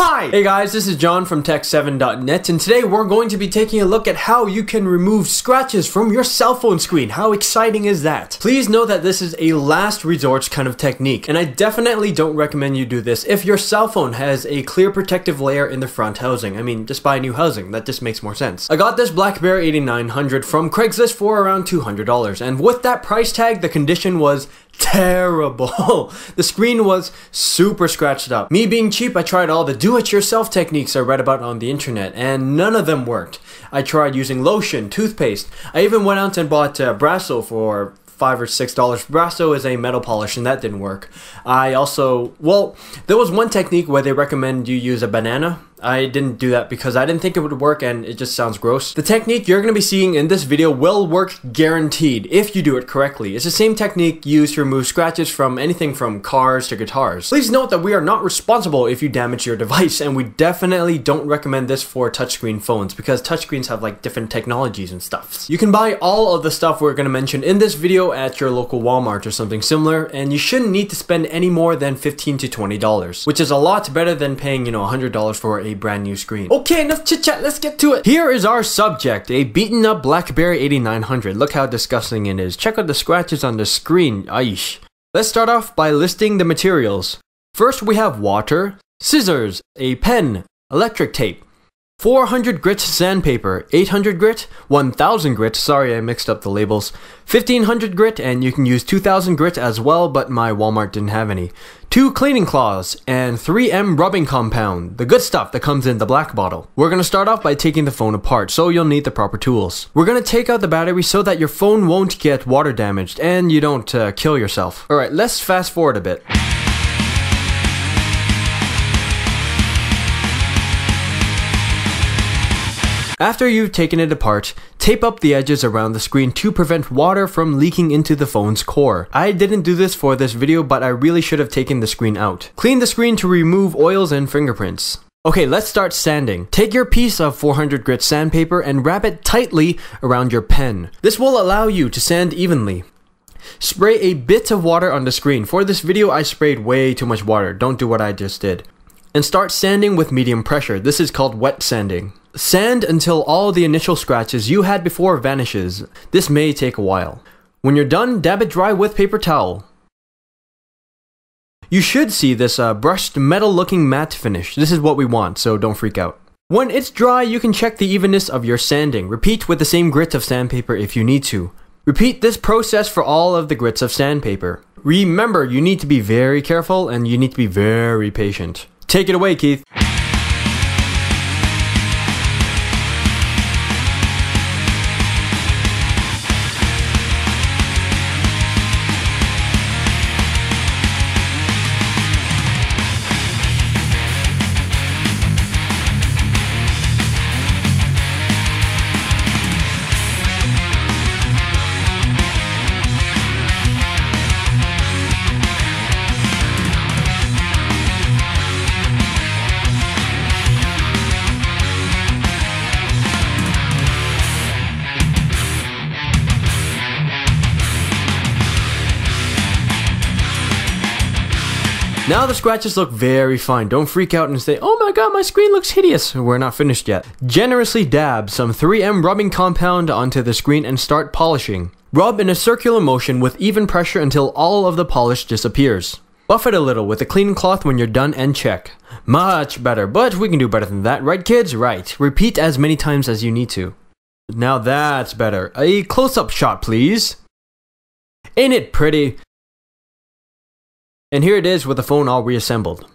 Hi! Hey guys, this is John from tehkseven.net and today we're going to be taking a look at how you can remove scratches from your cell phone screen. How exciting is that? Please know that this is a last resort kind of technique and I definitely don't recommend you do this if your cell phone has a clear protective layer in the front housing. I mean, just buy new housing, that just makes more sense. I got this BlackBerry 8900 from Craigslist for around $200 and with that price tag, the condition was terrible. the screen was super scratched up. Me being cheap, I tried all the do-it-yourself techniques I read about on the internet, and none of them worked. I tried using lotion, toothpaste. I even went out and bought uh, Brasso for five or six dollars. Brasso is a metal polish, and that didn't work. I also, well, there was one technique where they recommend you use a banana I didn't do that because I didn't think it would work and it just sounds gross. The technique you're going to be seeing in this video will work guaranteed if you do it correctly. It's the same technique used to remove scratches from anything from cars to guitars. Please note that we are not responsible if you damage your device and we definitely don't recommend this for touchscreen phones because touchscreens have like different technologies and stuff. You can buy all of the stuff we're going to mention in this video at your local Walmart or something similar and you shouldn't need to spend any more than 15 to $20 which is a lot better than paying you know $100 for a a brand new screen. Okay, enough chit chat, let's get to it. Here is our subject, a beaten up BlackBerry 8900. Look how disgusting it is. Check out the scratches on the screen, aish. Let's start off by listing the materials. First we have water, scissors, a pen, electric tape, 400 grit sandpaper, 800 grit, 1000 grit, sorry I mixed up the labels, 1500 grit, and you can use 2000 grit as well, but my Walmart didn't have any. Two cleaning cloths, and 3M rubbing compound, the good stuff that comes in the black bottle. We're gonna start off by taking the phone apart, so you'll need the proper tools. We're gonna take out the battery so that your phone won't get water damaged, and you don't uh, kill yourself. Alright, let's fast forward a bit. After you've taken it apart, tape up the edges around the screen to prevent water from leaking into the phone's core. I didn't do this for this video, but I really should have taken the screen out. Clean the screen to remove oils and fingerprints. Okay, let's start sanding. Take your piece of 400 grit sandpaper and wrap it tightly around your pen. This will allow you to sand evenly. Spray a bit of water on the screen. For this video, I sprayed way too much water. Don't do what I just did. And start sanding with medium pressure. This is called wet sanding. Sand until all the initial scratches you had before vanishes. This may take a while. When you're done, dab it dry with paper towel. You should see this uh, brushed metal looking matte finish. This is what we want, so don't freak out. When it's dry, you can check the evenness of your sanding. Repeat with the same grit of sandpaper if you need to. Repeat this process for all of the grits of sandpaper. Remember, you need to be very careful and you need to be very patient. Take it away, Keith. Now the scratches look very fine. Don't freak out and say, oh my god, my screen looks hideous. We're not finished yet. Generously dab some 3M rubbing compound onto the screen and start polishing. Rub in a circular motion with even pressure until all of the polish disappears. Buff it a little with a clean cloth when you're done and check. Much better, but we can do better than that, right kids? Right. Repeat as many times as you need to. Now that's better. A close-up shot, please. Ain't it pretty? And here it is with the phone all reassembled.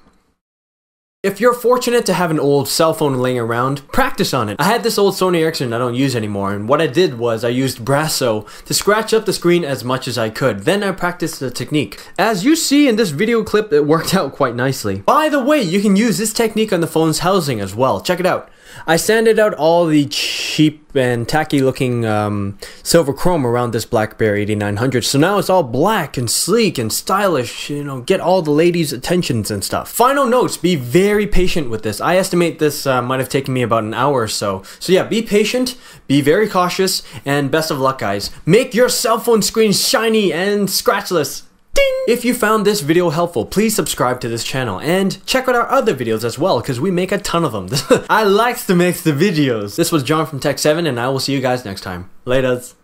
If you're fortunate to have an old cell phone laying around, practice on it. I had this old Sony Ericsson I don't use anymore, and what I did was I used Brasso to scratch up the screen as much as I could. Then I practiced the technique. As you see in this video clip, it worked out quite nicely. By the way, you can use this technique on the phone's housing as well. Check it out. I sanded out all the cheap and tacky looking um, silver chrome around this BlackBerry 8900. So now it's all black and sleek and stylish, you know, get all the ladies' attentions and stuff. Final notes, be very patient with this. I estimate this uh, might have taken me about an hour or so. So yeah, be patient, be very cautious, and best of luck guys. Make your cell phone screen shiny and scratchless. Ding! If you found this video helpful, please subscribe to this channel and check out our other videos as well because we make a ton of them. I likes to make the videos. This was John from tehkseven and I will see you guys next time. Laters.